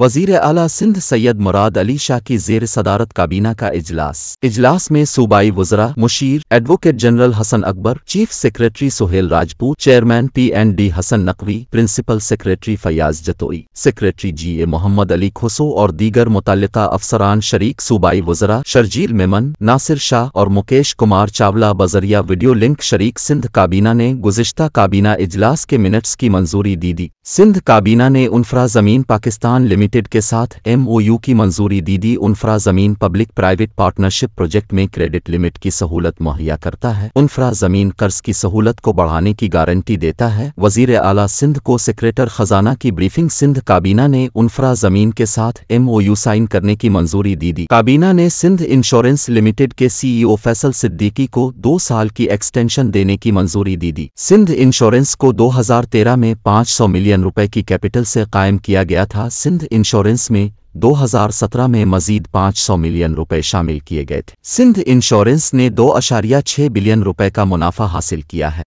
वज़ीर आला सिंध सैयद मुराद अली शाह की जेर सदारत काबीना का इजलास। इजलास में सूबाई वजरा Musheer advocate general Hasan Akbar chief secretary Suhail Rajput chairman P N D Hasan Naqvi principal secretary Fayaz Jatoi secretary G A Mohammad Ali Khoso और दीगर मुतल अफसरान शरीक सूबाई वजरा शर्जील मेमन, नासिर शाह और मुकेश कुमार चावला बजरिया वीडियो लिंक शरीक सिंध काबीना ने गुजश्ता काबीना इजलास के मिनट्स की मंजूरी दी दी। सिंध काबीना ने उनफ्रा ज़मीन पाकिस्तान लिमिटेड के साथ एमओयू की मंजूरी दी दी। उनफ्रा ज़मीन पब्लिक प्राइवेट पार्टनरशिप प्रोजेक्ट में क्रेडिट लिमिट की सहूलत मुहैया करता है। उनफ्रा ज़मीन कर्ज की सहूलत को बढ़ाने की गारंटी देता है। वज़ीर आला सिंध को सेक्रेटर खजाना की ब्रीफिंग सिंध काबीना ने उनफ्रा ज़मीन के साथ एमओयू साइन करने की मंजूरी दी दी। काबीना ने सिंध इंश्योरेंस लिमिटेड के सीईओ फैसल सिद्दीकी को दो साल की एक्सटेंशन देने की मंजूरी दी दी। सिंध इंश्योरेंस को 2013 में 500 मिलियन रुपए की कैपिटल से कायम किया गया था। सिंध इंश्योरेंस में 2017 में मजीद 500 मिलियन रुपए शामिल किए गए थे। सिंध इंश्योरेंस ने दो अशारिया छह बिलियन रुपए का मुनाफा हासिल किया है।